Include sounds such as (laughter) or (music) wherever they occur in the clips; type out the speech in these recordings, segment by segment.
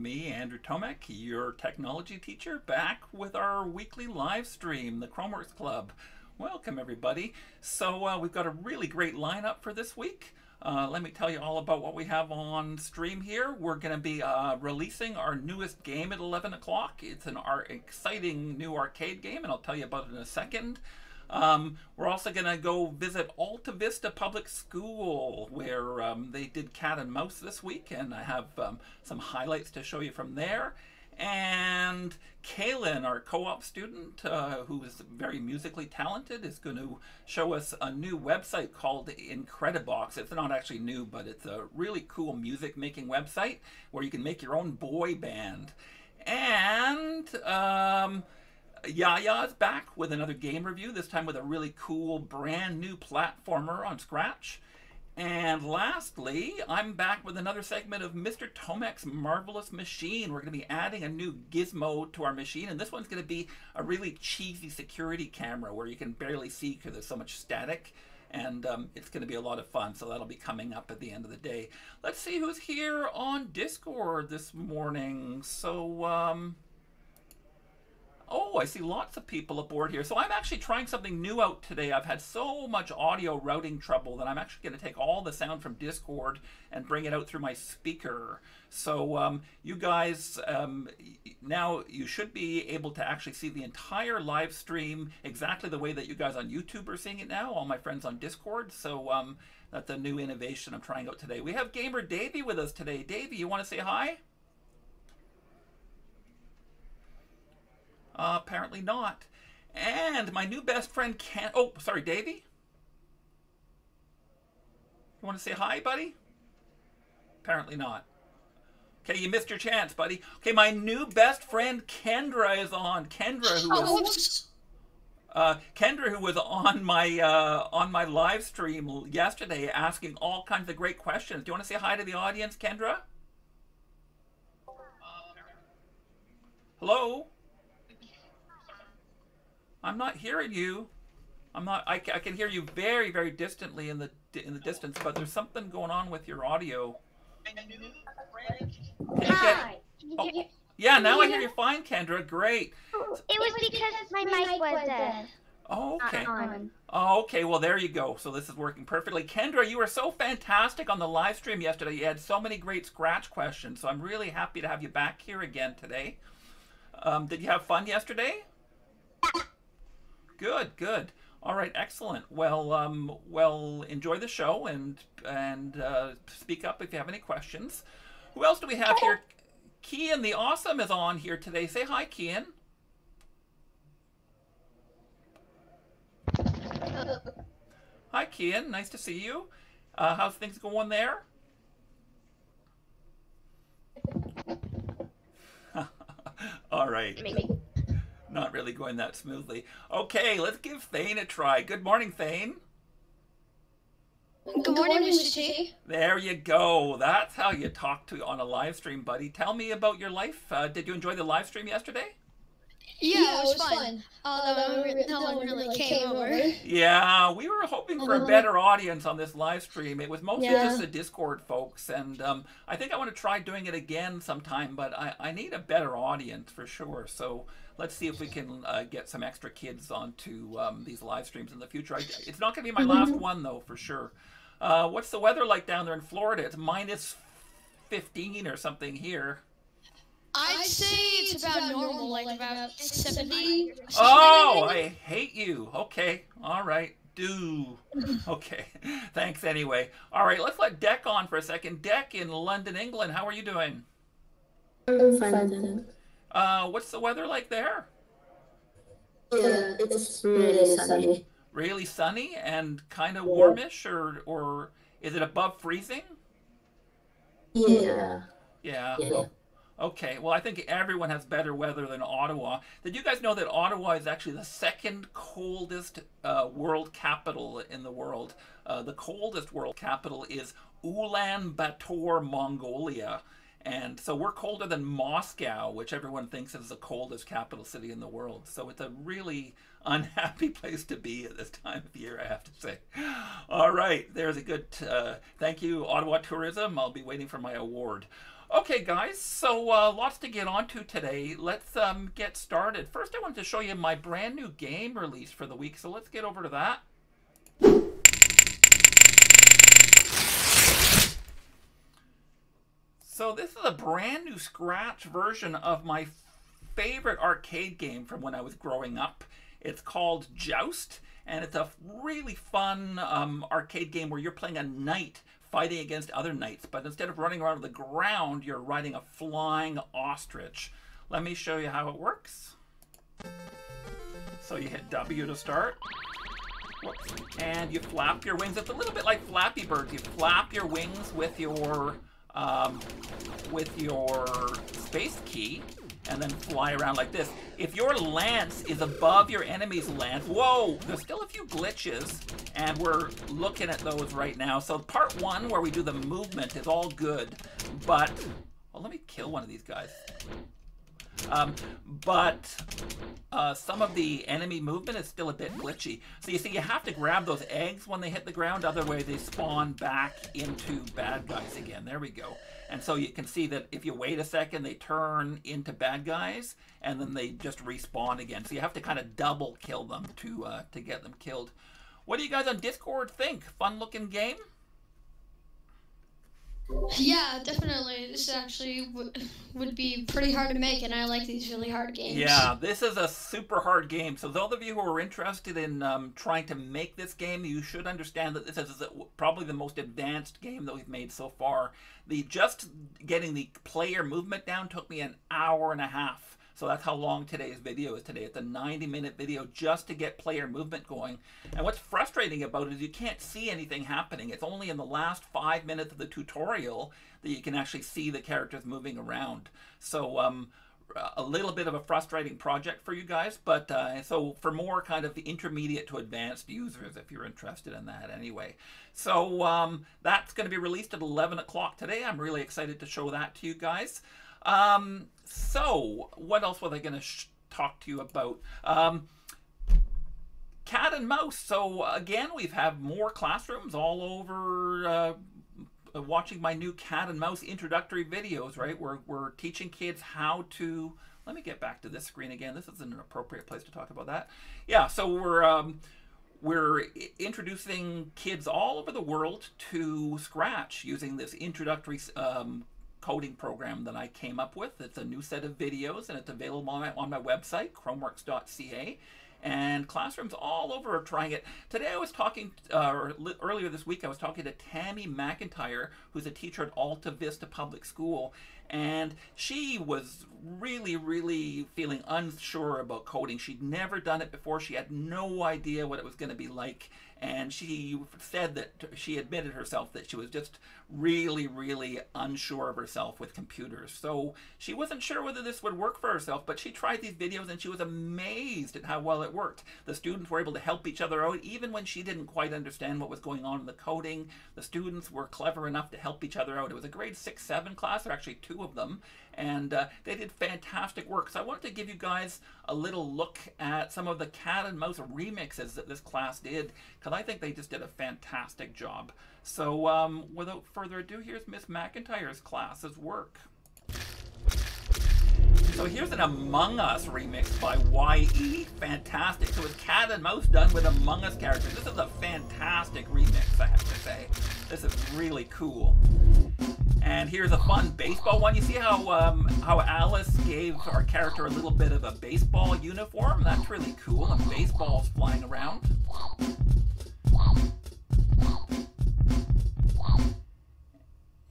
me, Andrew Tomec, your technology teacher, back with our weekly live stream, the Chromeworks Club. Welcome, everybody. So, uh, we've got a really great lineup for this week. Uh, let me tell you all about what we have on stream here. We're going to be uh, releasing our newest game at 11 o'clock. It's an our exciting new arcade game, and I'll tell you about it in a second. Um, we're also going to go visit Alta Vista Public School, where um, they did Cat and Mouse this week, and I have um, some highlights to show you from there. And Kaelen, our co-op student, uh, who is very musically talented, is going to show us a new website called Incredibox. It's not actually new, but it's a really cool music-making website where you can make your own boy band. And um, Yahya's back with another game review, this time with a really cool brand new platformer on Scratch. And lastly, I'm back with another segment of Mr. Tomec's Marvelous Machine. We're going to be adding a new gizmo to our machine, and this one's going to be a really cheesy security camera where you can barely see because there's so much static. And um, it's going to be a lot of fun, so that'll be coming up at the end of the day. Let's see who's here on Discord this morning. So, um, Oh, I see lots of people aboard here. So I'm actually trying something new out today. I've had so much audio routing trouble that I'm actually going to take all the sound from Discord and bring it out through my speaker. So um, you guys, um, now you should be able to actually see the entire live stream exactly the way that you guys on YouTube are seeing it now, all my friends on Discord. So um, that's a new innovation I'm trying out today. We have Gamer Davey with us today. Davey, you want to say hi? Uh, apparently not. And my new best friend Ken. Oh, sorry, Davy. You want to say hi, buddy? Apparently not. Okay, you missed your chance, buddy. Okay, my new best friend Kendra is on. Kendra, who was uh, Kendra, who was on my uh, on my live stream yesterday, asking all kinds of great questions. Do you want to say hi to the audience, Kendra? Hello. I'm not hearing you. I'm not. I, I can hear you very, very distantly in the in the distance, but there's something going on with your audio. Hi. Oh, yeah, now I hear you fine, Kendra. Great. It was because my mic was uh, Oh, okay. on. Oh, okay. Well, there you go. So this is working perfectly. Kendra, you were so fantastic on the live stream yesterday. You had so many great scratch questions. So I'm really happy to have you back here again today. Um, did you have fun yesterday? Good, good. All right, excellent. Well, um, well, enjoy the show and and uh, speak up if you have any questions. Who else do we have here? Kian the Awesome is on here today. Say hi, Kian. Hi, Kian. Nice to see you. Uh, how's things going there? (laughs) All right. Not really going that smoothly. Okay, let's give Thane a try. Good morning, Thane. Good morning, Mr. T. There you go. That's how you talk to on a live stream, buddy. Tell me about your life. Uh, did you enjoy the live stream yesterday? Yeah, it was fun. Although no one really came over. Yeah, we were hoping for a better audience on this live stream. It was mostly Yeah. just the Discord folks, and um, I think I want to try doing it again sometime. But I, I need a better audience for sure. So let's see if we can uh, get some extra kids onto um, these live streams in the future. I, it's not going to be my last one though, for sure. Uh, what's the weather like down there in Florida? It's minus fifteen or something here. I'd say it's about normal, like about 70. Oh, I hate you. Okay. All right. Do. (laughs) Okay. Thanks anyway. All right. Let's let Deck on for a second. Deck in London, England. How are you doing? I'm fine. Uh, what's the weather like there? Yeah, it's really sunny. Really sunny and kind of warmish, or or is it above freezing? Yeah. Yeah. Yeah. Okay, well, I think everyone has better weather than Ottawa. Did you guys know that Ottawa is actually the second coldest uh, world capital in the world? Uh, the coldest world capital is Ulaanbaatar, Mongolia. And so we're colder than Moscow, which everyone thinks is the coldest capital city in the world. So it's a really unhappy (laughs) place to be at this time of year, I have to say. All right, there's a good uh, thank you, Ottawa Tourism. I'll be waiting for my award. Okay, guys, so uh, lots to get onto today. Let's um, get started. First, I wanted to show you my brand new game release for the week, so let's get over to that. So this is a brand new Scratch version of my favorite arcade game from when I was growing up. It's called Joust, and it's a really fun um, arcade game where you're playing a knight fighting against other knights, but instead of running around on the ground, you're riding a flying ostrich. Let me show you how it works. So you hit W to start. Whoops. And you flap your wings. It's a little bit like Flappy Bird. You flap your wings with your um, with your space key and then fly around like this. If your lance is above your enemy's lance, whoa, there's still a few glitches, and we're looking at those right now. So part one, where we do the movement, is all good, but, well, let me kill one of these guys. Um, but uh, some of the enemy movement is still a bit glitchy. So you see, you have to grab those eggs when they hit the ground, otherwise they spawn back into bad guys again. There we go. And so you can see that if you wait a second, they turn into bad guys, and then they just respawn again. So you have to kind of double kill them to uh, to get them killed. What do you guys on Discord think? Fun looking game? Yeah, definitely. This actually would be pretty hard to make, and I like these really hard games. Yeah, this is a super hard game. So those of you who are interested in um, trying to make this game, you should understand that this is probably the most advanced game that we've made so far. The just getting the player movement down took me an hour and a half. So that's how long today's video is today. It's a 90 minute video just to get player movement going. And what's frustrating about it is you can't see anything happening. It's only in the last five minutes of the tutorial that you can actually see the characters moving around. So um, a little bit of a frustrating project for you guys, but uh, so for more kind of the intermediate to advanced users, if you're interested in that anyway. So um, that's going to be released at 11 o'clock today. I'm really excited to show that to you guys. Um, so, what else were I going to talk to you about? Um, cat and mouse. So again, we've had more classrooms all over. Uh, watching my new cat and mouse introductory videos, right? We're, we're teaching kids how to. Let me get back to this screen again. This isn't an appropriate place to talk about that. Yeah, so we're um, we're introducing kids all over the world to Scratch using this introductory um, coding program that I came up with. It's a new set of videos and it's available on my, on my website, chromeworks.ca. And classrooms all over are trying it. Today I was talking, uh, earlier this week, I was talking to Tammy McIntyre, who's a teacher at Alta Vista Public School. And she was really, really feeling unsure about coding. She'd never done it before. She had no idea what it was going to be like and she said that she admitted herself that she was just really, really unsure of herself with computers. So she wasn't sure whether this would work for herself, but she tried these videos and she was amazed at how well it worked. The students were able to help each other out, even when she didn't quite understand what was going on in the coding. The students were clever enough to help each other out. It was a grade 6 7 class, are actually two of them, and uh, they did fantastic work. So I wanted to give you guys a little look at some of the cat and mouse remixes that this class did, because I think they just did a fantastic job. So um, without further ado, here's Miss McIntyre's class's work. So here's an Among Us remix by YE. Fantastic. So it's Cat and Mouse done with Among Us characters. This is a fantastic remix, I have to say. This is really cool. And here's a fun baseball one. You see how um, how Alice gave our character a little bit of a baseball uniform? That's really cool. And baseballs flying around.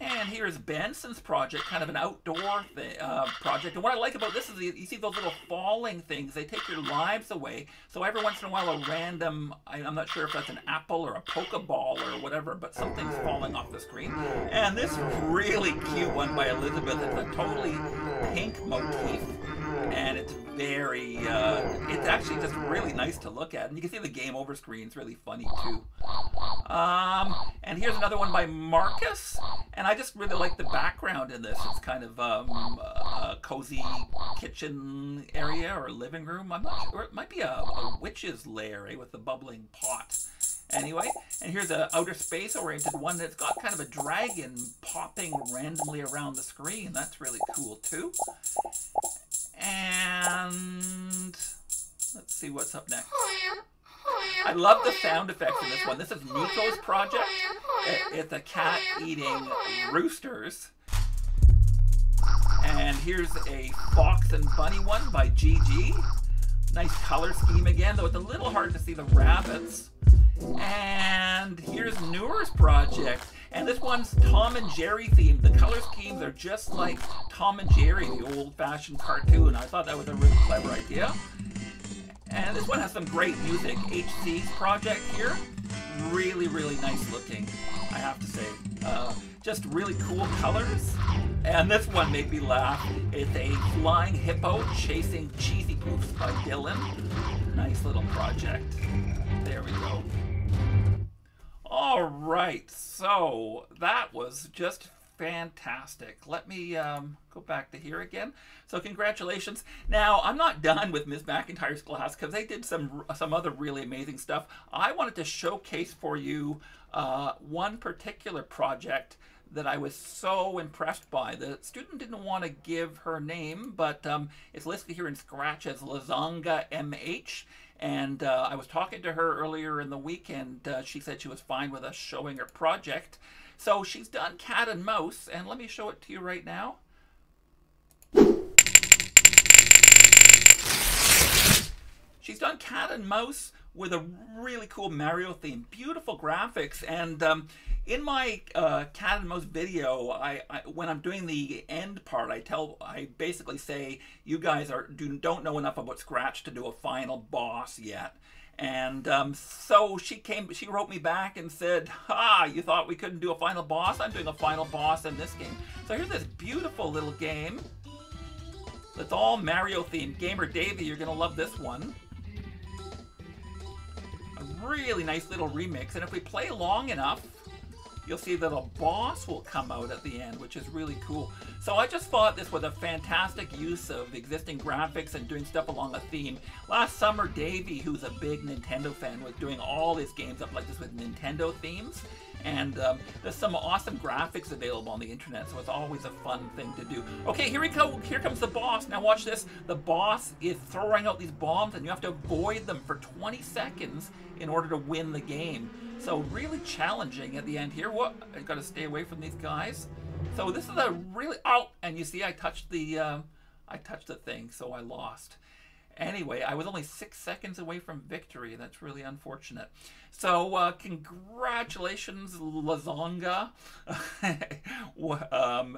And here's Benson's project, kind of an outdoor uh, project. And what I like about this is you, you, see those little falling things. They take your lives away. So every once in a while, a random, I, am not sure if that's an apple or a Pokeball or whatever, but something's falling off the screen. And this really cute one by Elizabeth. It's a totally pink motif. And it's very, uh, it's actually just really nice to look at. And you can see the game over screen is really funny too. Um, and here's another one by Marcus, and I just really like the background in this. It's kind of um, a cozy kitchen area or living room. I'm not sure. It might be a, a witch's lair eh, with the bubbling pot. Anyway, and here's an outer space oriented one that's got kind of a dragon popping randomly around the screen. That's really cool too. And let's see what's up next. I love the sound effects in this one. This is Nico's project. It's a cat eating roosters. And here's a fox and bunny one by GG. Nice color scheme again, though it's a little hard to see the rabbits. And here's Newer's project. And this one's Tom and Jerry themed. The color schemes are just like Tom and Jerry, the old fashioned cartoon. I thought that was a really clever idea. And this one has some great music. HC's project here. Really, really nice looking, I have to say. Uh, just really cool colors. And this one made me laugh. It's a flying hippo chasing cheesy poofs by Dylan. Nice little project. There we go. All right, so that was just fantastic. Let me um, go back to here again. So congratulations. Now I'm not done with Ms. McIntyre's class because they did some some other really amazing stuff. I wanted to showcase for you uh, one particular project that I was so impressed by. The student didn't want to give her name, but um, it's listed here in Scratch as Lazonga MH. And uh, I was talking to her earlier in the week, and uh, she said she was fine with us showing her project. So she's done cat and mouse, and let me show it to you right now. She's done cat and mouse with a really cool Mario theme, beautiful graphics, and um, in my uh, cat and mouse video, I, I, when I'm doing the end part, I tell I basically say you guys are do, don't know enough about Scratch to do a final boss yet. And um, so she came, she wrote me back and said, "Ha! You thought we couldn't do a final boss? I'm doing a final boss in this game." So here's this beautiful little game. That's all Mario themed. Gamer Davey, you're gonna love this one really nice little remix. And if we play long enough, you'll see that a boss will come out at the end, which is really cool. So I just thought this was a fantastic use of existing graphics and doing stuff along a theme. Last summer, Davey, who's a big Nintendo fan, was doing all his games up like this with Nintendo themes. And um, there's some awesome graphics available on the internet, so it's always a fun thing to do. Okay, here we go. Here comes the boss. Now watch this. The boss is throwing out these bombs, and you have to avoid them for 20 seconds in order to win the game. So really challenging at the end here. What? I got to stay away from these guys. So this is a really oh, and you see I touched the uh, I touched the thing, so I lost. Anyway, I was only six seconds away from victory. That's really unfortunate. So, uh, congratulations, Lazonga. (laughs) um,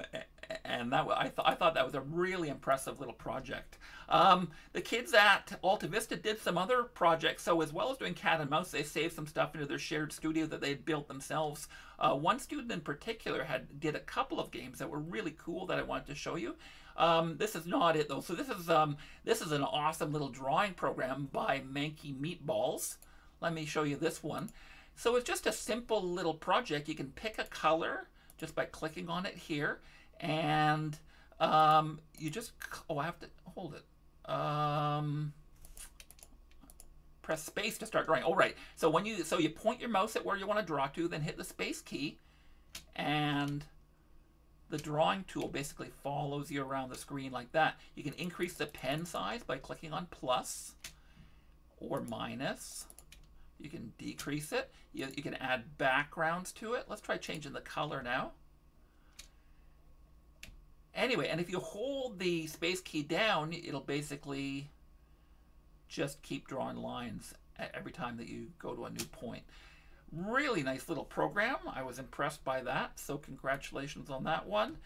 and that I, I thought that was a really impressive little project. Um, the kids at Alta Vista did some other projects. So, as well as doing cat and mouse, they saved some stuff into their shared studio that they'd built themselves. Uh, one student in particular had did a couple of games that were really cool that I wanted to show you. Um, this is not it though. So this is um, this is an awesome little drawing program by Manky Meatballs. Let me show you this one. So it's just a simple little project. You can pick a color just by clicking on it here, and um, you just oh I have to hold it. Um, press space to start drawing. All right. So when you so you point your mouse at where you want to draw to, then hit the space key, and the drawing tool basically follows you around the screen like that. You can increase the pen size by clicking on plus or minus. You can decrease it. You, you can add backgrounds to it. Let's try changing the color now. Anyway, and if you hold the space key down, it'll basically just keep drawing lines every time that you go to a new point. Really nice little program. I was impressed by that, so congratulations on that one.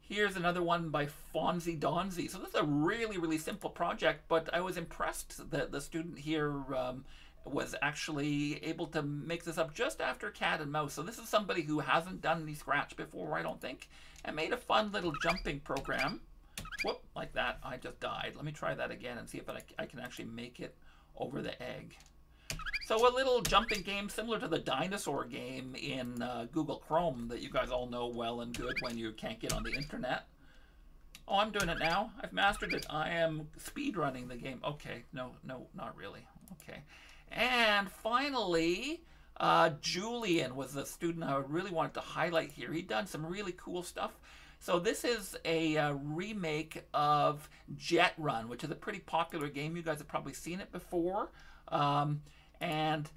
Here's another one by Fonzie Donzie. So this is a really, really simple project, but I was impressed that the student here um, was actually able to make this up just after cat and mouse. So this is somebody who hasn't done any scratch before, I don't think, and made a fun little jumping program. Whoop, like that. I just died. Let me try that again and see if I, I can actually make it over the egg. So a little jumping game similar to the dinosaur game in uh, Google Chrome that you guys all know well and good when you can't get on the internet. Oh, I'm doing it now. I've mastered it. I am speed running the game. Okay, no, no, not really. Okay. And finally, uh, Julian was the student I really wanted to highlight here. He'd done some really cool stuff. So this is a uh, remake of Jet Run, which is a pretty popular game. You guys have probably seen it before. Um, and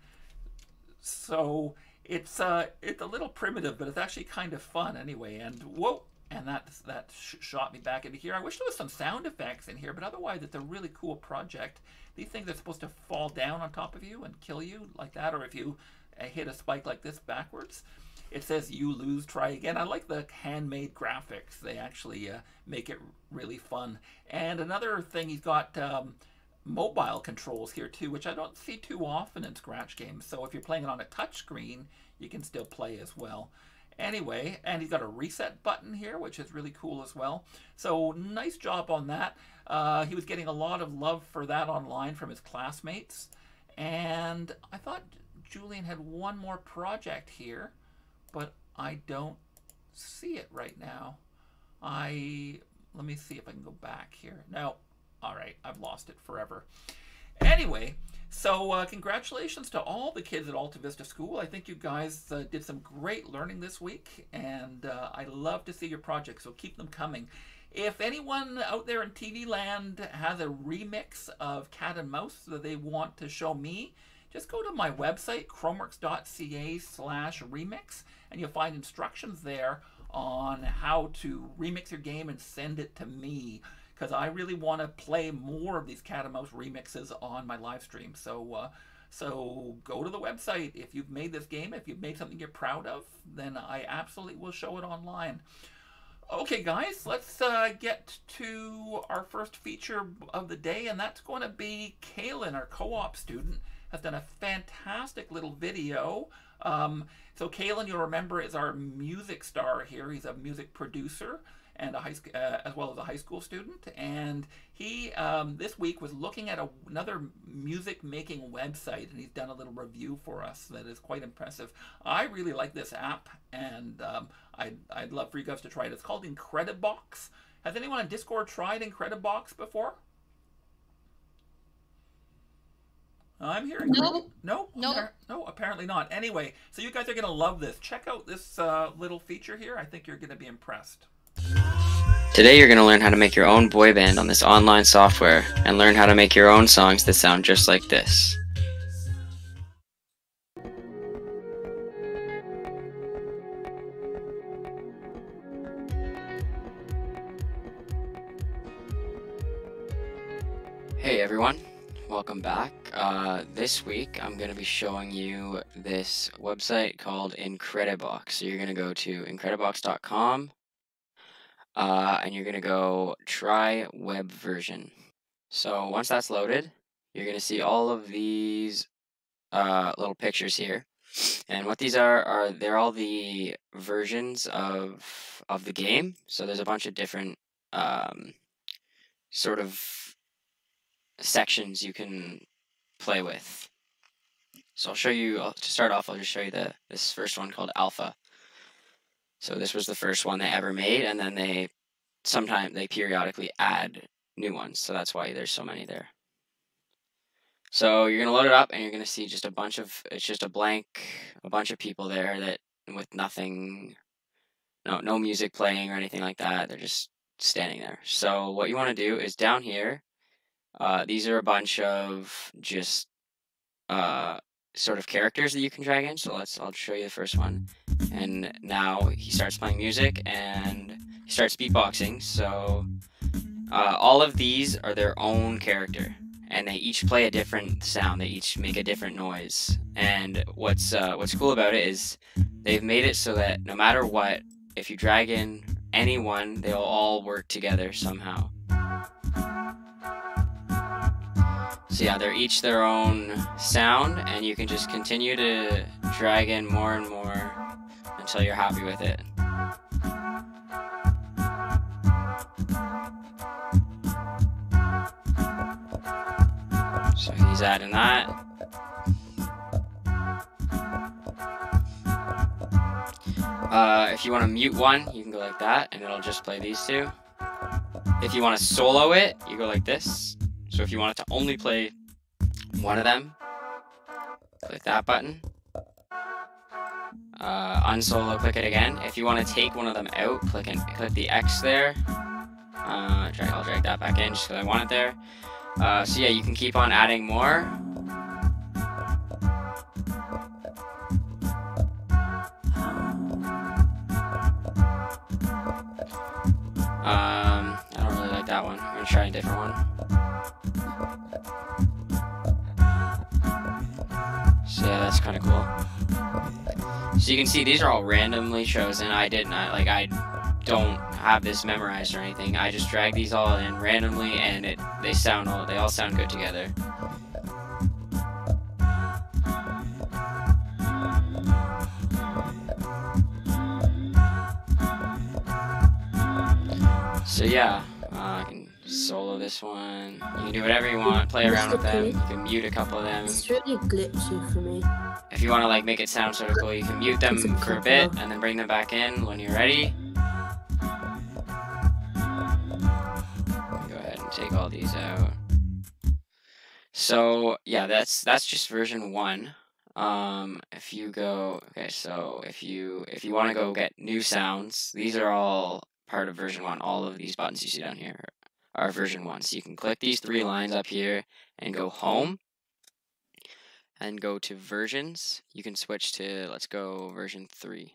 so it's uh, it's a little primitive, but it's actually kind of fun anyway. And whoa, and that that sh shot me back into here. I wish there was some sound effects in here, but otherwise it's a really cool project. These things are supposed to fall down on top of you and kill you like that, or if you hit a spike like this backwards. It says you lose, try again. I like the handmade graphics. They actually uh, make it really fun. And another thing, he's got um, mobile controls here too, which I don't see too often in Scratch games. So if you're playing it on a touch screen, you can still play as well. Anyway, and he's got a reset button here, which is really cool as well. So nice job on that. Uh, he was getting a lot of love for that online from his classmates. And I thought Julian had one more project here, but I don't see it right now. I, let me see if I can go back here. No, all right, I've lost it forever. Anyway, so uh, congratulations to all the kids at Alta Vista School. I think you guys uh, did some great learning this week, and uh, I love to see your projects, so keep them coming. If anyone out there in TV land has a remix of Cat and Mouse that they want to show me, just go to my website, chromeworks.ca slash remix, and you'll find instructions there on how to remix your game and send it to me because I really want to play more of these Cat and Mouse remixes on my live stream. So, uh, so go to the website. If you've made this game, if you've made something you're proud of, then I absolutely will show it online. Okay, guys, let's uh, get to our first feature of the day, and that's going to be Kaelen, our co-op student, has done a fantastic little video. Um, so Kaelen, you'll remember, is our music star here. He's a music producer and a high uh, as well as a high school student. And he um, this week was looking at a, another music making website, and he's done a little review for us that is quite impressive. I really like this app, and um, I'd, I'd love for you guys to try it. It's called Incredibox. Has anyone on Discord tried Incredibox before? I'm hearing nope. no, nope. no, apparently not. Anyway, so you guys are gonna love this. Check out this uh, little feature here. I think you're gonna be impressed. Today you're going to learn how to make your own boy band on this online software and learn how to make your own songs that sound just like this. Hey everyone, welcome back. Uh, this week I'm going to be showing you this website called Incredibox. So you're going to go to incredibox.com uh, and you're going to go try web version. So once that's loaded, you're going to see all of these uh, little pictures here. And what these are are they're all the versions of of the game. So there's a bunch of different um, sort of sections you can play with. So I'll show you to start off. I'll just show you the this first one called Alpha. So this was the first one they ever made, and then they sometimes they periodically add new ones. So that's why there's so many there. So you're gonna load it up, and you're gonna see just a bunch of it's just a blank, a bunch of people there that with nothing, no no music playing or anything like that. They're just standing there. So what you want to do is down here. Uh, these are a bunch of just uh, sort of characters that you can drag in. So let's I'll show you the first one. And now he starts playing music and he starts beatboxing. So uh, all of these are their own character, and they each play a different sound. They each make a different noise. And what's uh, what's cool about it is they've made it so that no matter what, if you drag in anyone, they'll all work together somehow. So yeah, they're each their own sound, and you can just continue to drag in more and more until you're happy with it. So he's adding that. Uh, if you want to mute one, you can go like that, and it'll just play these two. If you want to solo it, you go like this. So if you want it to only play one of them, click that button. Uh, unsolo, click it again. If you want to take one of them out, click and click the X there. Uh, drag, I'll drag that back in just because I want it there. Uh, so yeah, you can keep on adding more. Um, I don't really like that one. I'm gonna try a different one. That's kind of cool. So you can see these are all randomly chosen. I did not like I don't have this memorized or anything. I just drag these all in randomly, and it they sound all they all sound good together. So yeah, uh, I can solo this one. You can do whatever you want. Play around with them. You can mute a couple of them. It's really glitchy for me. If you want to like make it sound sort of cool, you can mute them for a bit and then bring them back in when you're ready. Go ahead and take all these out. So yeah, that's that's just version one. Um, if you go okay, so if you if you want to go get new sounds, these are all part of version one. All of these buttons you see down here are version one. So you can click these three lines up here and go home and go to versions. You can switch to, let's go version 3.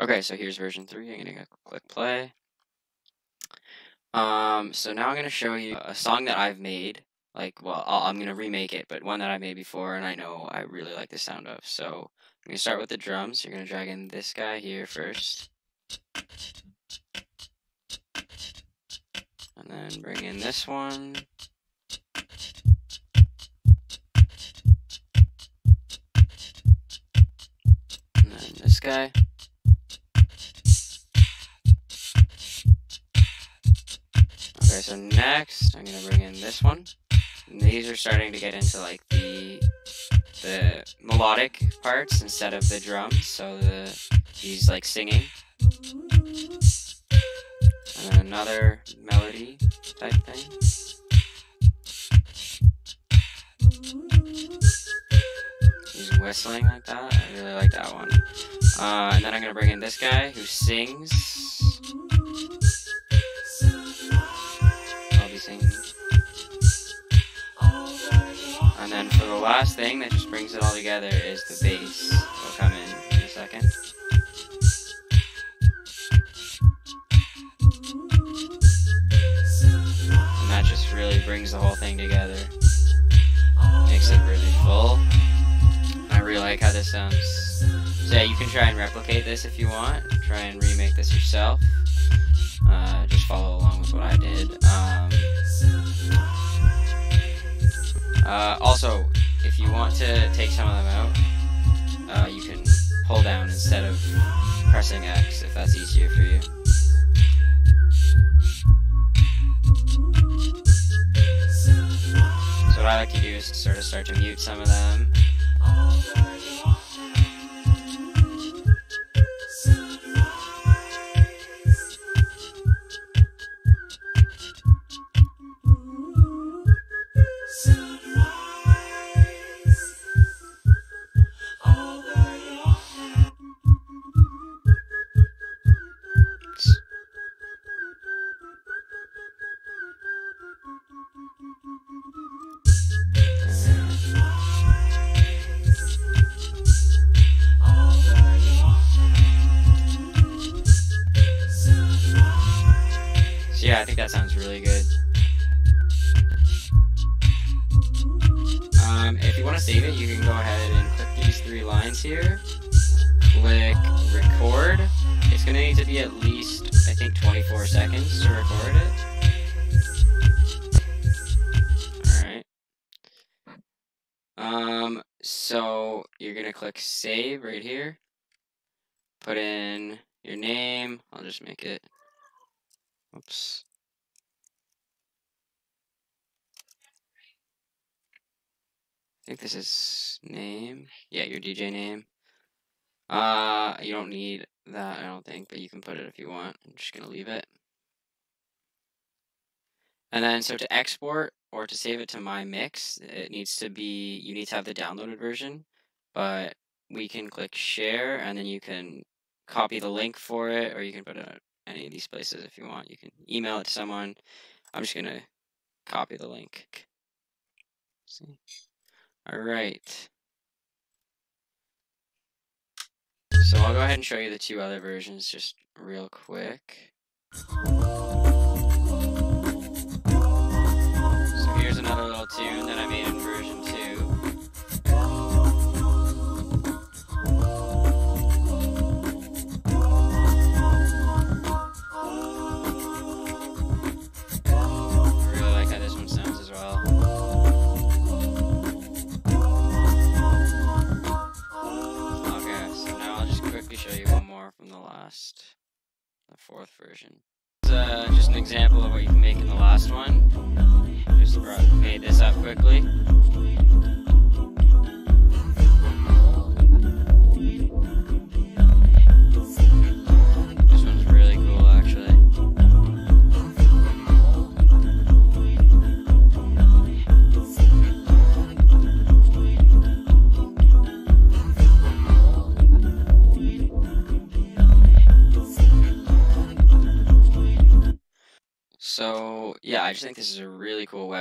Okay, so here's version 3. I'm going to click play. Um, so now I'm going to show you a song that I've made. Like, well, i am going to remake it, but one that I made before, and I know I really like the sound of. So I'm going to start with the drums. You're going to drag in this guy here first. And then bring in this one. And then this guy. Okay, so next I'm gonna bring in this one. And these are starting to get into like the the melodic parts instead of the drums, so the he's like singing. Another melody type thing. He's whistling like that. I really like that one. Uh, and then I'm gonna bring in this guy who sings. I'll be singing. And then for the last thing that just brings it all together is the bass. It'll come in in a second. Really brings the whole thing together. Makes it really full. I really like how this sounds. So yeah, you can try and replicate this if you want. Try and remake this yourself. Uh, just follow along with what I did. Um, uh, also, if you want to take some of them out, uh, you can pull down instead of pressing X if that's easier for you. I like to sort of start to mute some of them. Really good. Um, if you want to save it, you can go ahead and click these three lines here. Click record. It's going to need to be at least, I think, 24 seconds to record it. Alright. Um, so you're going to click save right here. Put in your name. I'll just make it Oops. Think this is name. Yeah, your DJ name. Uh, you don't need that, I don't think, but you can put it if you want. I'm just gonna leave it. And then, so to export or to save it to my mix, it needs to be, you need to have the downloaded version, but we can click share and then you can copy the link for it or you can put it any of these places if you want. You can email it to someone. I'm just gonna copy the link. See? All right. So I'll go ahead and show you the two other versions just real quick. So here's another little tune that I made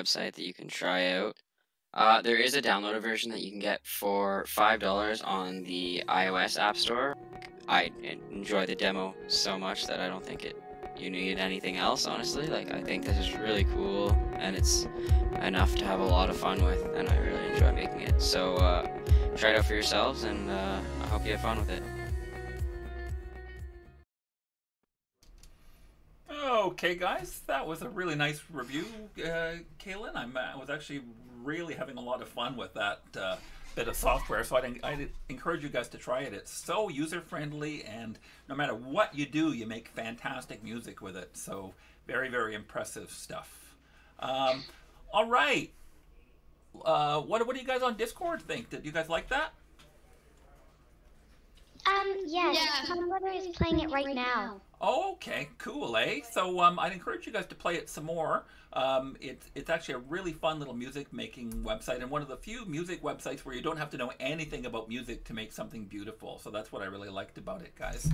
website that you can try out. Uh, there is a downloaded version that you can get for five dollars on the iOS App Store. I en- enjoy the demo so much that I don't think it you need anything else. Honestly, like I think this is really cool and it's enough to have a lot of fun with, and I really enjoy making it. So uh, try it out for yourselves, and uh, I hope you have fun with it. Okay, guys, that was a really nice review, uh, Kaelen. I'm, I was actually really having a lot of fun with that uh, bit of software, so I'd, I'd encourage you guys to try it. It's so user friendly, and no matter what you do, you make fantastic music with it. So, very, very impressive stuff. Um, all right. Uh, what, what do you guys on Discord think? Did you guys like that? Um, yes, Yeah. my mother is playing it right now. Okay, cool, eh? So um, I'd encourage you guys to play it some more. Um, it's it's actually a really fun little music making website, and one of the few music websites where you don't have to know anything about music to make something beautiful. So that's what I really liked about it, guys.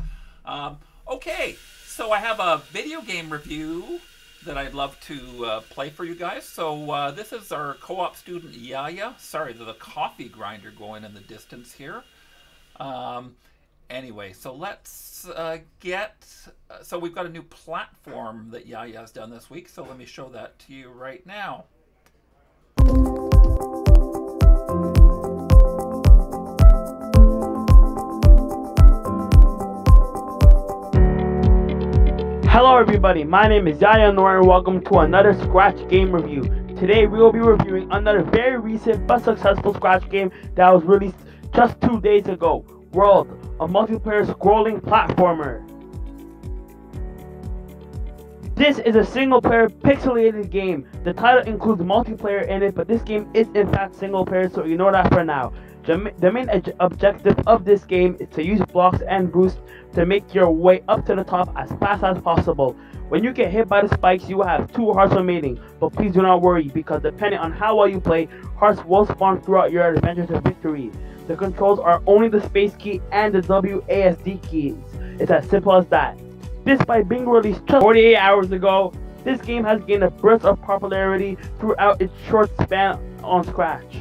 Um, okay, so I have a video game review that I'd love to uh, play for you guys. So uh, this is our co-op student Yahya. Sorry, there's a coffee grinder going in the distance here. Um, anyway, so let's uh, get. Uh, so we've got a new platform that Yahya's done this week. So let me show that to you right now. Hello everybody, my name is Yahya Nuur and welcome to another Scratch game review. Today we will be reviewing another very recent but successful Scratch game that was released just two days ago. World, a multiplayer scrolling platformer. This is a single player pixelated game. The title includes multiplayer in it, but this game is in fact single player, so you know that for now. The main objective of this game is to use blocks and boosts to make your way up to the top as fast as possible. When you get hit by the spikes, you will have two hearts remaining, but please do not worry because depending on how well you play, hearts will spawn throughout your adventure to victory. The controls are only the space key and the WASD keys. It's as simple as that. Despite being released just 48 hours ago, this game has gained a burst of popularity throughout its short span on Scratch.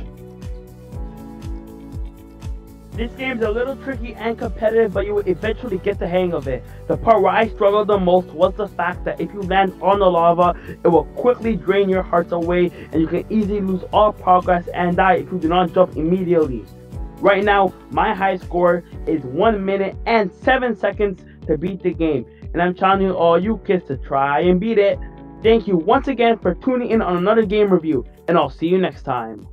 This game's a little tricky and competitive, but you will eventually get the hang of it. The part where I struggled the most was the fact that if you land on the lava, it will quickly drain your hearts away, and you can easily lose all progress and die if you do not jump immediately. Right now, my high score is 1 minute and 7 seconds to beat the game, and I'm challenging all you kids to try and beat it. Thank you once again for tuning in on another game review, and I'll see you next time.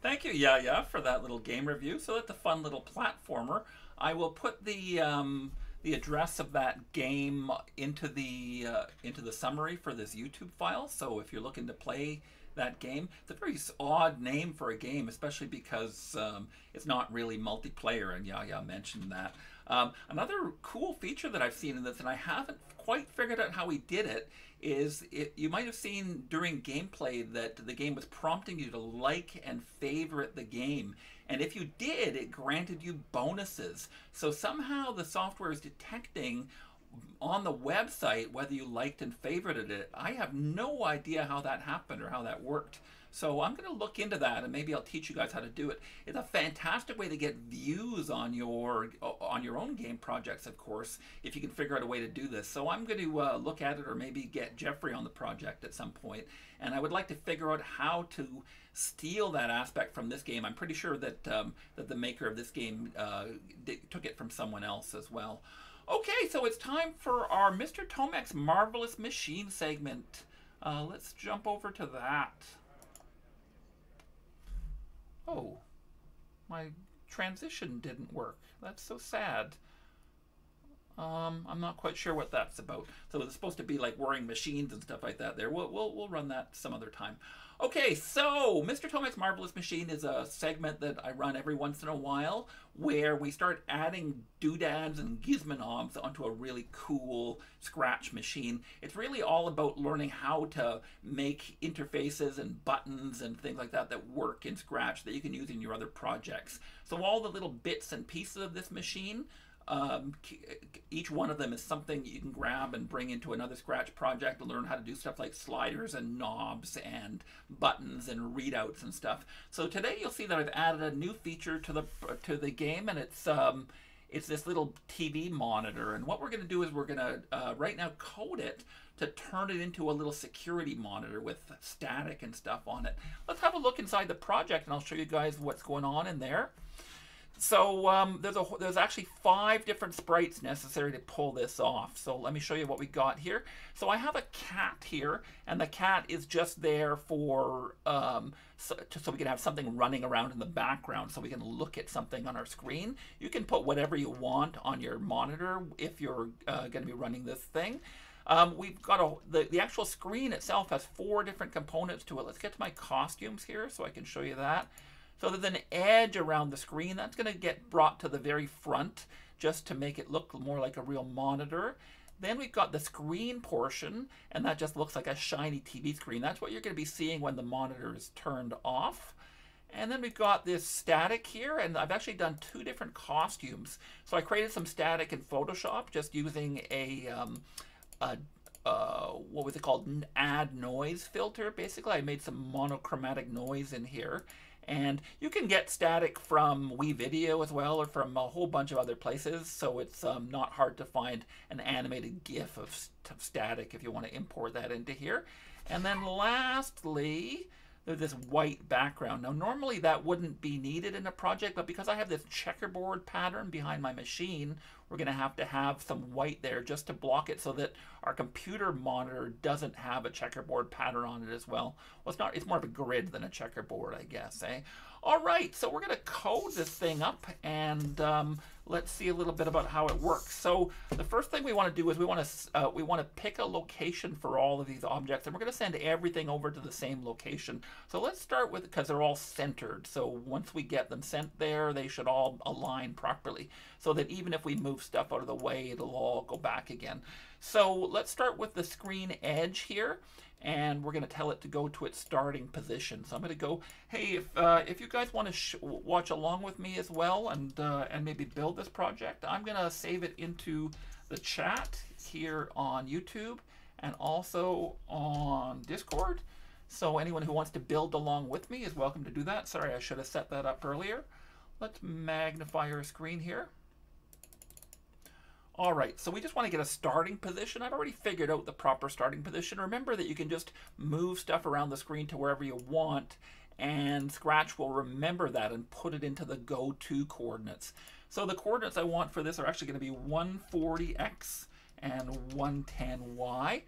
Thank you, Yahya, for that little game review. So that's a fun little platformer. I will put the um, the address of that game into the uh, into the summary for this YouTube file. So if you're looking to play that game, it's a very odd name for a game, especially because um, it's not really multiplayer. And Yahya mentioned that. Um, another cool feature that I've seen in this, and I haven't quite figured out how he did it, is it, you might have seen during gameplay that the game was prompting you to like and favorite the game. And if you did, it granted you bonuses. So somehow the software is detecting on the website whether you liked and favorited it. I have no idea how that happened or how that worked. So I'm going to look into that and maybe I'll teach you guys how to do it. It's a fantastic way to get views on your on your own game projects, of course, if you can figure out a way to do this. So I'm going to uh, look at it or maybe get Jeffrey on the project at some point. And I would like to figure out how to steal that aspect from this game. I'm pretty sure that um, that the maker of this game uh, took it from someone else as well. Okay, so it's time for our Mr. Tomec's Marvelous Machine segment. Uh, let's jump over to that. Oh, my transition didn't work. That's so sad. Um, I'm not quite sure what that's about. So it's supposed to be like whirring machines and stuff like that there. We'll, we'll, we'll run that some other time. Okay, so Mr. Tomec's Marvelous Machine is a segment that I run every once in a while where we start adding doodads and gizmonobs onto a really cool Scratch machine. It's really all about learning how to make interfaces and buttons and things like that that work in Scratch that you can use in your other projects. So all the little bits and pieces of this machine um, each one of them is something you can grab and bring into another Scratch project to learn how to do stuff like sliders and knobs and buttons and readouts and stuff. So today you'll see that I've added a new feature to the to the game, and it's um, it's this little TV monitor. And what we're going to do is we're going to uh, right now code it to turn it into a little security monitor with static and stuff on it. Let's have a look inside the project, and I'll show you guys what's going on in there. So um, there's a there's actually five different sprites necessary to pull this off. So let me show you what we got here. So I have a cat here, and the cat is just there for um, so, so we can have something running around in the background, so we can look at something on our screen. You can put whatever you want on your monitor if you're uh, going to be running this thing. Um, we've got a the, the actual screen itself has four different components to it. Let's get to my costumes here so I can show you that. So there's an edge around the screen. That's going to get brought to the very front just to make it look more like a real monitor. Then we've got the screen portion, and that just looks like a shiny TV screen. That's what you're going to be seeing when the monitor is turned off. And then we've got this static here, and I've actually done two different costumes. So I created some static in Photoshop just using a, um, a uh, what was it called? Add noise filter. Basically, I made some monochromatic noise in here. And you can get static from WeVideo as well, or from a whole bunch of other places. So it's um, not hard to find an animated GIF of, st static if you want to import that into here. And then lastly, there's this white background. Now normally that wouldn't be needed in a project, but because I have this checkerboard pattern behind my machine, we're going to have to have some white there just to block it so that our computer monitor doesn't have a checkerboard pattern on it as well. Well, it's not, it's more of a grid than a checkerboard, I guess, eh? All right, so we're going to code this thing up and um, let's see a little bit about how it works. So the first thing we want to do is we want to uh, we want to pick a location for all of these objects, and we're going to send everything over to the same location. So let's start with because they're all centered. So once we get them sent there, they should all align properly, so that even if we move stuff out of the way, it'll all go back again. So let's start with the screen edge here and we're going to tell it to go to its starting position. So I'm going to go, hey, if, uh, if you guys want to watch along with me as well and, uh, and maybe build this project, I'm going to save it into the chat here on YouTube and also on Discord. So anyone who wants to build along with me is welcome to do that. Sorry, I should have set that up earlier. Let's magnify our screen here. All right, so we just want to get a starting position. I've already figured out the proper starting position. Remember that you can just move stuff around the screen to wherever you want, and Scratch will remember that and put it into the go-to coordinates. So the coordinates I want for this are actually going to be 140x and 110y.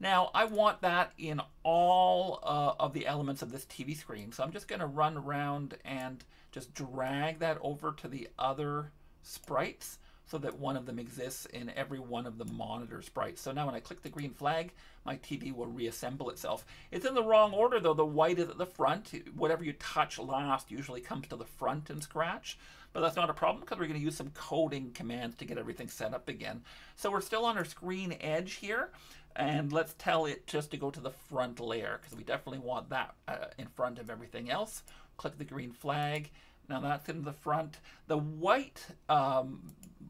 Now, I want that in all uh, of the elements of this TV screen. So I'm just going to run around and just drag that over to the other sprites. So that one of them exists in every one of the monitor sprites. So now when I click the green flag, my TV will reassemble itself. It's in the wrong order though. The white is at the front. Whatever you touch last usually comes to the front in Scratch. But that's not a problem because we're going to use some coding commands to get everything set up again. So we're still on our screen edge here. And let's tell it just to go to the front layer because we definitely want that uh, in front of everything else. Click the green flag. Now that's in the front. The white um,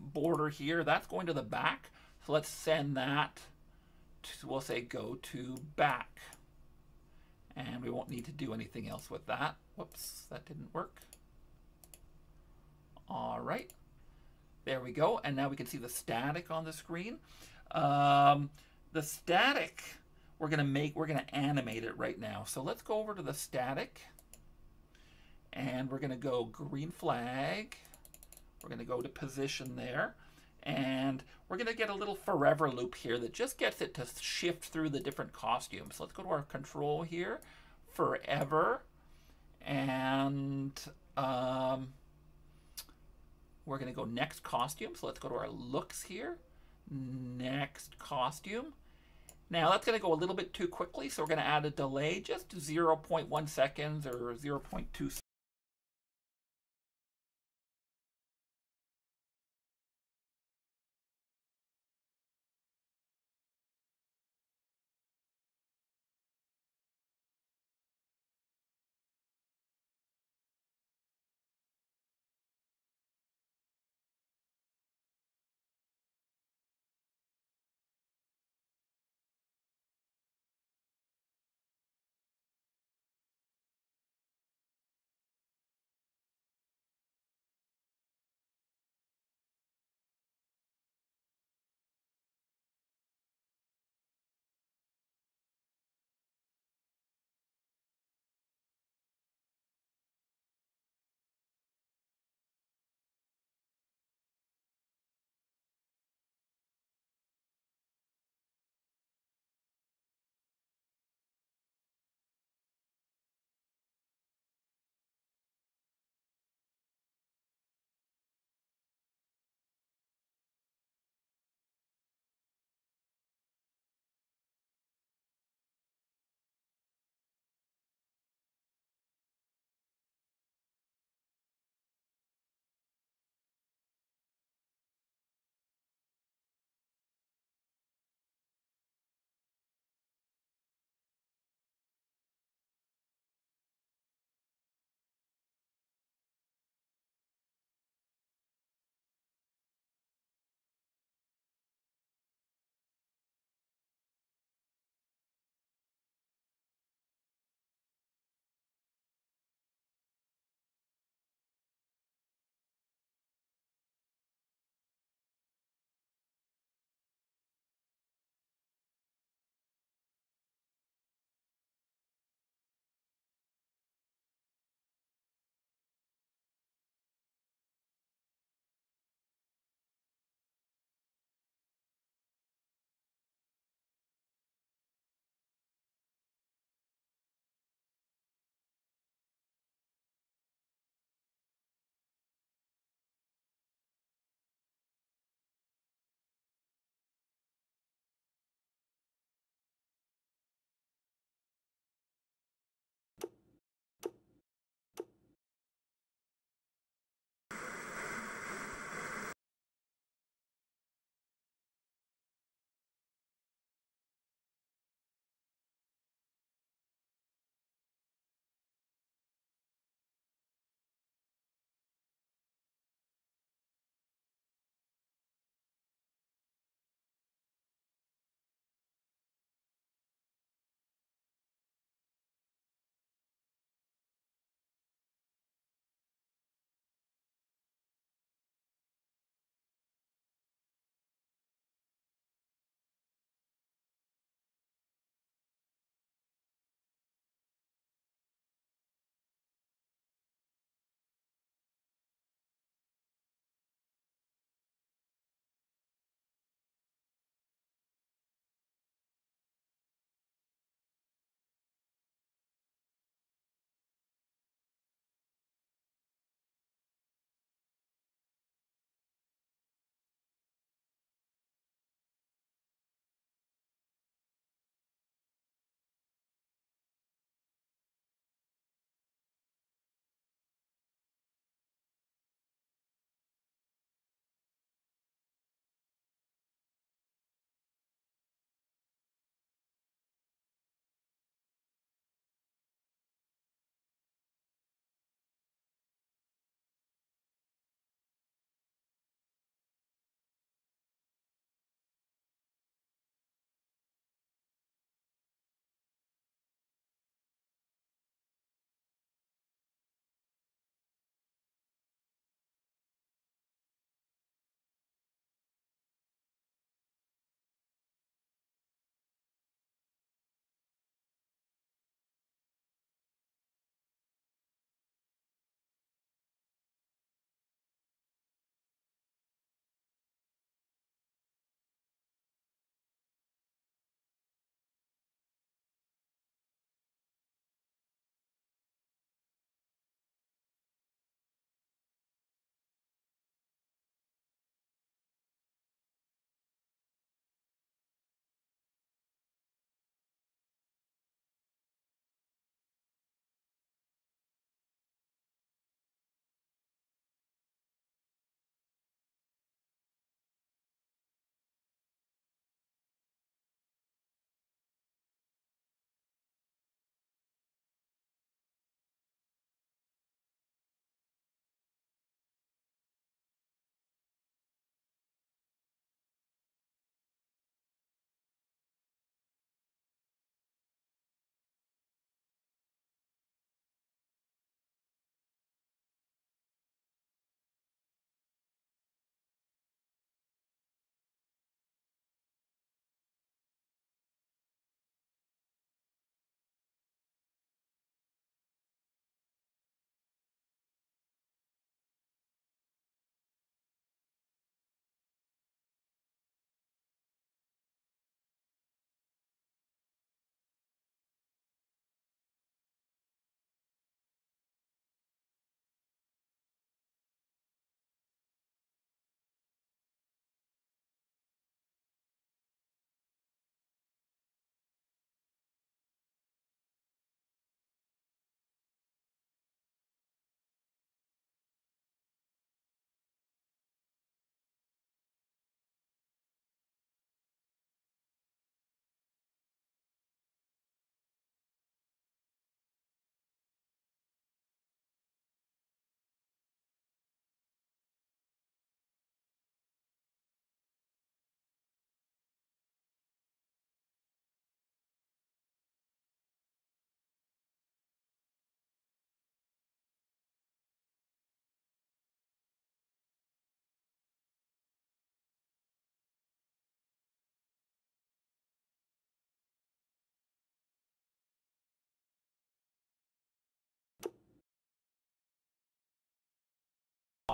border here, that's going to the back. So let's send that, to, we'll say go to back. And we won't need to do anything else with that. Whoops, that didn't work. All right, there we go. And now we can see the static on the screen. Um, the static, we're gonna make, we're gonna animate it right now. So let's go over to the static and we're gonna go green flag. We're going to go to position there. And we're going to get a little forever loop here that just gets it to shift through the different costumes. Let's go to our control here. Forever. And um, we're going to go next costume. So let's go to our looks here. Next costume. Now that's going to go a little bit too quickly, so we're going to add a delay, just 0.1 seconds or 0.2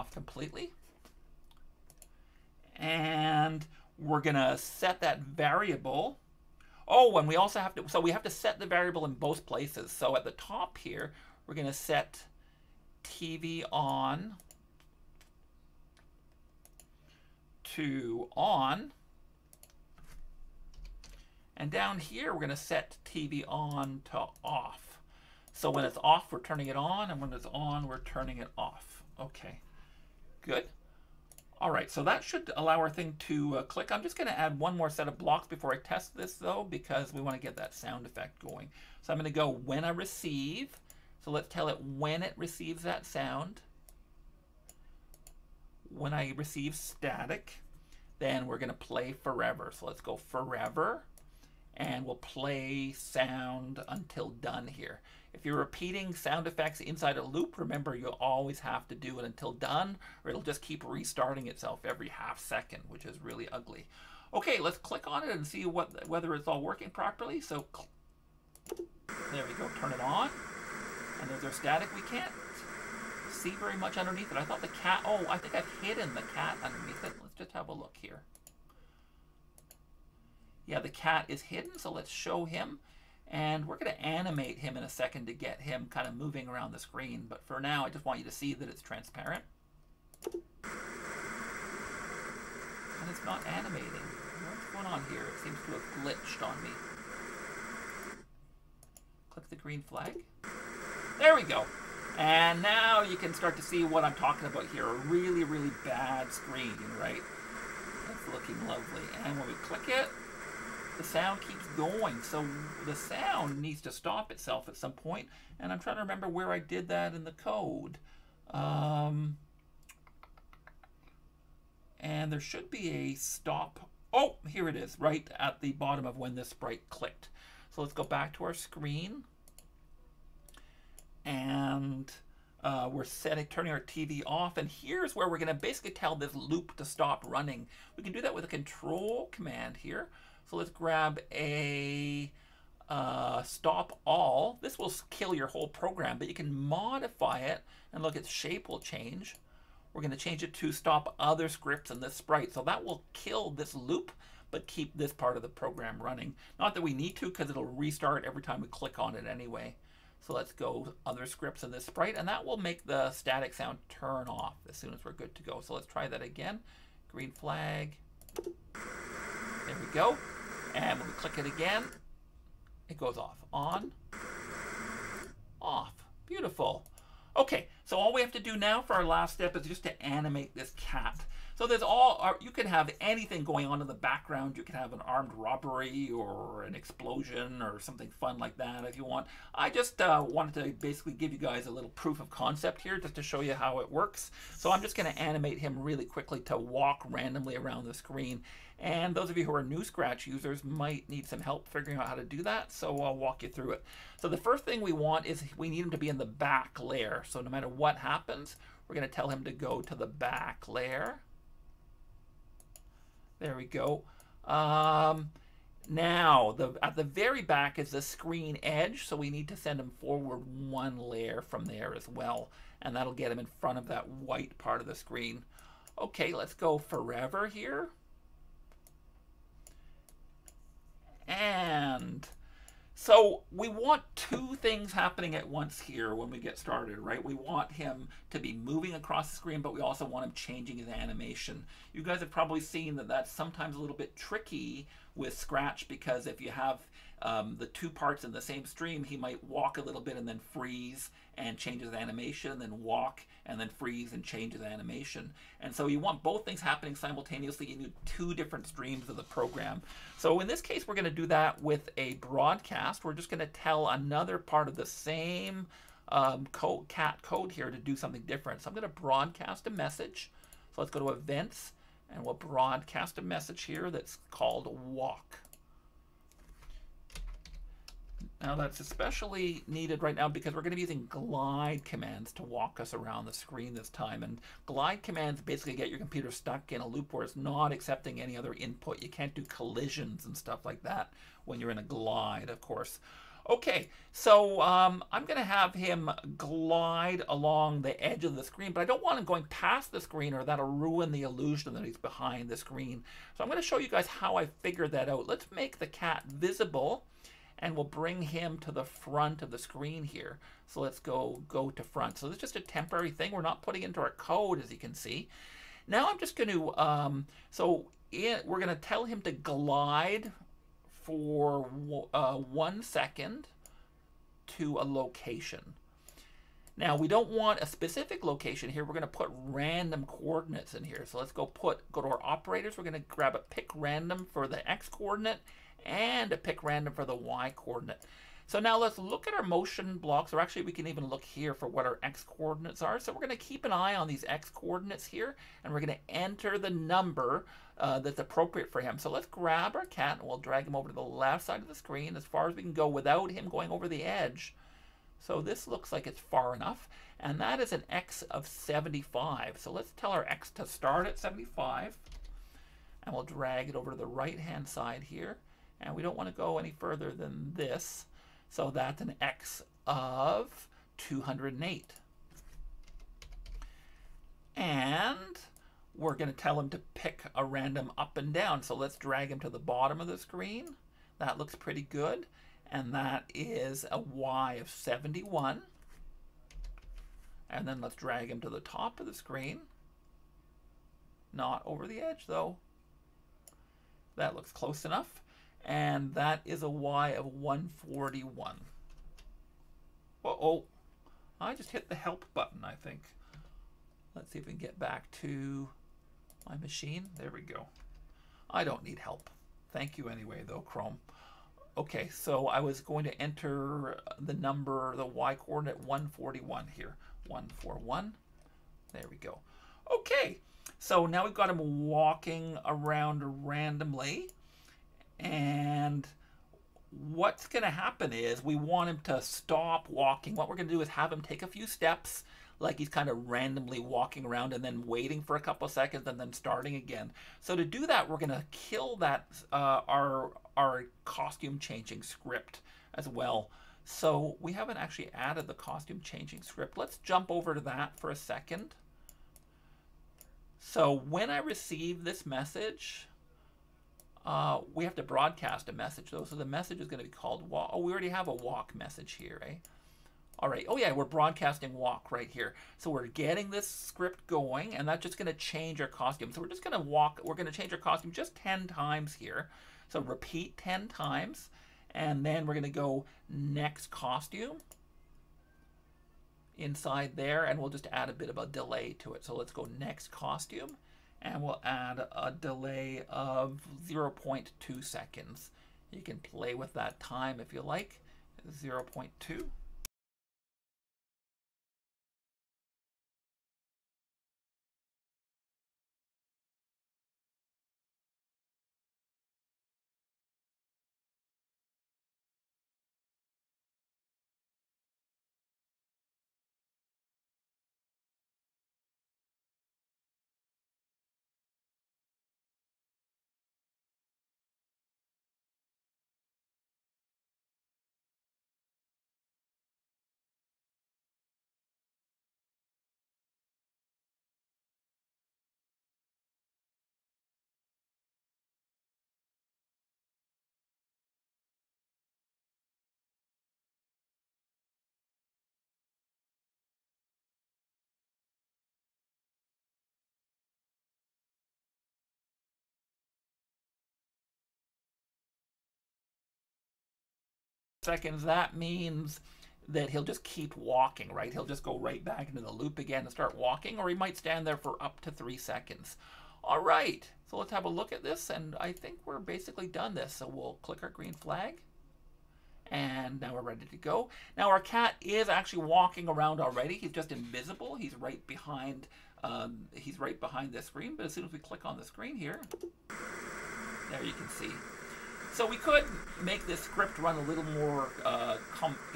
off completely. And we're going to set that variable. Oh, and we also have to, so we have to set the variable in both places. So at the top here, we're going to set TV on to on. And down here, we're going to set TV on to off. So when it's off, we're turning it on, and when it's on, we're turning it off. Good. All right, so that should allow our thing to uh, click. I'm just going to add one more set of blocks before I test this, though, because we want to get that sound effect going. So I'm going to go when I receive. So let's tell it when it receives that sound. When I receive static, then we're going to play forever. So let's go forever and we'll play sound until done here. If you're repeating sound effects inside a loop, remember you'll always have to do it until done or it'll just keep restarting itself every half second, which is really ugly. Okay, let's click on it and see what whether it's all working properly. So there we go, turn it on. And there's our static. We can't see very much underneath it. I thought the cat, oh, I think I've hidden the cat underneath it. Let's just have a look here. Yeah, the cat is hidden, so let's show him. And we're going to animate him in a second to get him kind of moving around the screen. But for now, I just want you to see that it's transparent. And it's not animating. What's going on here? It seems to have glitched on me. Click the green flag. There we go. And now you can start to see what I'm talking about here. A really, really bad screen, right? It's looking lovely. And when we click it, the sound keeps going. So the sound needs to stop itself at some point. And I'm trying to remember where I did that in the code. Um, and there should be a stop. Oh, here it is, right at the bottom of when this sprite clicked. So let's go back to our screen. And uh, we're setting, turning our TV off. And here's where we're going to basically tell this loop to stop running. We can do that with a control command here. So let's grab a uh, stop all. This will kill your whole program, but you can modify it and look, its shape will change. We're going to change it to stop other scripts in this sprite. So that will kill this loop, but keep this part of the program running. Not that we need to, because it'll restart every time we click on it anyway. So let's go other scripts in this sprite, and that will make the static sound turn off as soon as we're good to go. So let's try that again. Green flag. There we go. And when we click it again, it goes off. On, off. Beautiful. Okay, so all we have to do now for our last step is just to animate this cat. So there's all, uh, you can have anything going on in the background. You can have an armed robbery or an explosion or something fun like that if you want. I just uh, wanted to basically give you guys a little proof of concept here just to show you how it works. So I'm just going to animate him really quickly to walk randomly around the screen. And those of you who are new Scratch users might need some help figuring out how to do that, so I'll walk you through it. So the first thing we want is we need him to be in the back layer. So no matter what happens, we're going to tell him to go to the back layer. There we go. Um, now, the, at the very back is the screen edge, so we need to send him forward one layer from there as well, and that'll get him in front of that white part of the screen. Okay, let's go forever here. And so we want two things happening at once here when we get started, right? We want him to be moving across the screen, but we also want him changing his animation. You guys have probably seen that that's sometimes a little bit tricky with Scratch because if you have um, the two parts in the same stream, he might walk a little bit and then freeze and change his animation, and then walk and then freeze and change his animation. And so you want both things happening simultaneously. Need two different streams of the program. So in this case, we're going to do that with a broadcast. We're just going to tell another part of the same um, code, cat code here to do something different. So I'm going to broadcast a message. So let's go to events and we'll broadcast a message here that's called walk. Now that's especially needed right now because we're going to be using glide commands to walk us around the screen this time. And glide commands basically get your computer stuck in a loop where it's not accepting any other input. You can't do collisions and stuff like that when you're in a glide, of course. Okay, so um, I'm going to have him glide along the edge of the screen, but I don't want him going past the screen or that'll ruin the illusion that he's behind the screen. So I'm going to show you guys how I figured that out. Let's make the cat visible and we'll bring him to the front of the screen here. So let's go go to front. So this is just a temporary thing. We're not putting into our code, as you can see. Now I'm just going to, um, so it, we're going to tell him to glide for uh, one second to a location. Now we don't want a specific location here. We're going to put random coordinates in here. So let's go put go to our operators. We're going to grab a pick random for the x coordinate and a pick random for the y coordinate. So now let's look at our motion blocks, or actually we can even look here for what our x coordinates are. So we're going to keep an eye on these x coordinates here, and we're going to enter the number uh, that's appropriate for him. So let's grab our cat, and we'll drag him over to the left side of the screen as far as we can go without him going over the edge. So this looks like it's far enough, and that is an x of 75. So let's tell our x to start at 75, and we'll drag it over to the right-hand side here. And we don't want to go any further than this. So that's an x of 208. And we're going to tell him to pick a random up and down. So let's drag him to the bottom of the screen. That looks pretty good. And that is a y of 71. And then let's drag him to the top of the screen. Not over the edge though. That looks close enough and that is a y of 141. Uh oh, I just hit the help button, I think. Let's see if we can get back to my machine. There we go. I don't need help. Thank you anyway, though, Chrome. Okay, so I was going to enter the number, the y coordinate 141 here. 141. There we go. Okay, so now we've got him walking around randomly. And what's going to happen is we want him to stop walking. What we're going to do is have him take a few steps, like he's kind of randomly walking around and then waiting for a couple seconds and then starting again. So to do that, we're going to kill that uh, our our costume changing script as well. So we haven't actually added the costume changing script. Let's jump over to that for a second. So when I receive this message, uh, we have to broadcast a message though. So the message is going to be called walk. Oh, we already have a walk message here, eh? All right. Oh yeah, we're broadcasting walk right here. So we're getting this script going, and that's just going to change our costume. So we're just going to walk. We're going to change our costume just 10 times here. So repeat 10 times, and then we're going to go next costume inside there, and we'll just add a bit of a delay to it. So let's go next costume and we'll add a delay of 0.2 seconds. You can play with that time if you like, 0.2. seconds, that means that he'll just keep walking, right? He'll just go right back into the loop again and start walking, or he might stand there for up to three seconds. All right, so let's have a look at this, and I think we're basically done this. So we'll click our green flag, and now we're ready to go. Now our cat is actually walking around already. He's just invisible. He's right behind. Um, he's right behind the screen. But as soon as we click on the screen here, there you can see so we could make this script run a little more uh,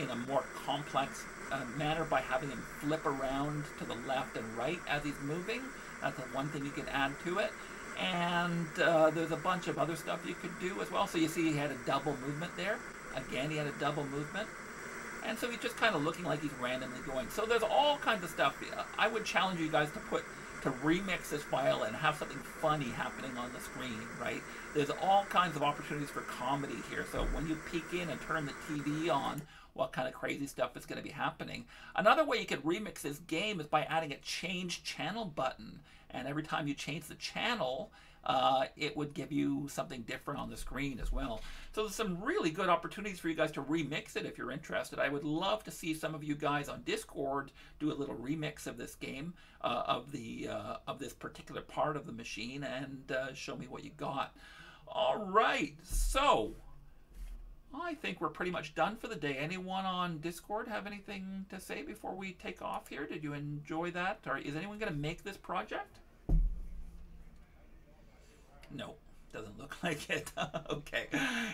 in a more complex uh, manner by having him flip around to the left and right as he's moving. That's the one thing you can add to it. And uh, there's a bunch of other stuff you could do as well. So you see he had a double movement there. again, he had a double movement. And so he's just kind of looking like he's randomly going. So there's all kinds of stuff. I would challenge you guys to put to remix this file and have something funny happening on the screen, right? There's all kinds of opportunities for comedy here. So when you peek in and turn the TV on, what kind of crazy stuff is going to be happening. Another way you could remix this game is by adding a change channel button. And every time you change the channel, uh, it would give you something different on the screen as well. So there's some really good opportunities for you guys to remix it if you're interested. I would love to see some of you guys on Discord do a little remix of this game, uh, of the uh, of this particular part of the machine, and uh, show me what you got. All right, so I think we're pretty much done for the day. Anyone on Discord have anything to say before we take off here? Did you enjoy that? Or is anyone going to make this project? No, doesn't look (laughs) like it. (laughs) okay.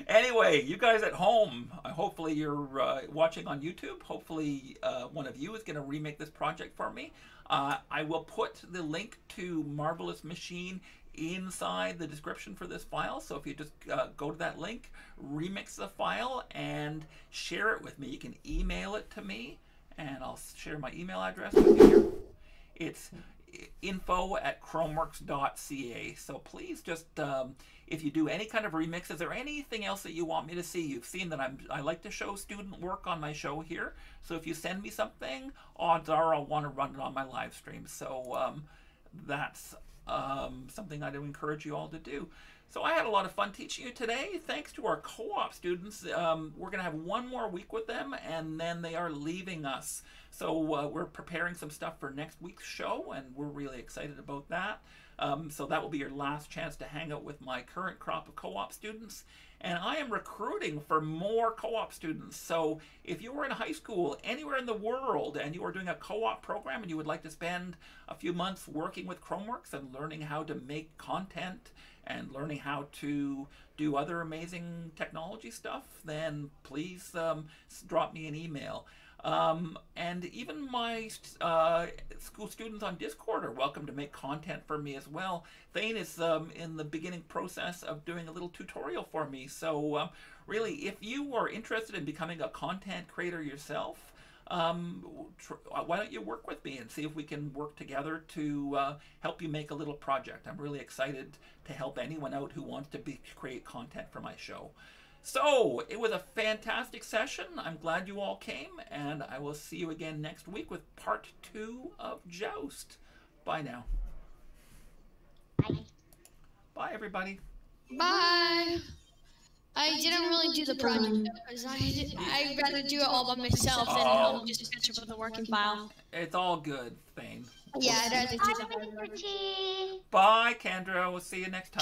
Anyway, you guys at home, hopefully you're uh, watching on YouTube. Hopefully uh, one of you is going to remake this project for me. Uh, I will put the link to Marvelous Machine inside the description for this file. So if you just uh, go to that link, remix the file, and share it with me, you can email it to me, and I'll share my email address with you. It's info at chromeworks.ca. So please just, um, if you do any kind of remixes or anything else that you want me to see, you've seen that I'm, I like to show student work on my show here. So if you send me something, odds are I'll want to run it on my live stream. So um, that's um, something I'd encourage you all to do. So I had a lot of fun teaching you today. Thanks to our co-op students. Um, we're going to have one more week with them, and then they are leaving us. So uh, we're preparing some stuff for next week's show, and we're really excited about that. Um, so that will be your last chance to hang out with my current crop of co-op students. And I am recruiting for more co-op students. So if you are in high school anywhere in the world and you are doing a co-op program and you would like to spend a few months working with Chromeworks and learning how to make content and learning how to do other amazing technology stuff, then please um, drop me an email. Um, and even my uh, school students on Discord are welcome to make content for me as well. Thane is um, in the beginning process of doing a little tutorial for me. So um, really, if you are interested in becoming a content creator yourself, um, why don't you work with me and see if we can work together to uh, help you make a little project. I'm really excited to help anyone out who wants to be, create content for my show. So, it was a fantastic session. I'm glad you all came, and I will see you again next week with part two of Joust. Bye now. Bye. Bye, everybody. Bye. I didn't really do the project because I I'd rather do it all by myself than Oh. just catch up with the working file. It's all good, Thane. Yeah, I'd rather do Bye, that. Mr. Bye, Kendra. We'll see you next time.